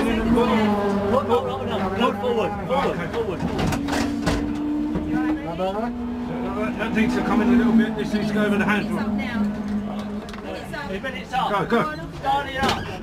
Just forward, forward, forward. That thing's needs a little bit. This needs to go over the handle. up. Go. Start it up.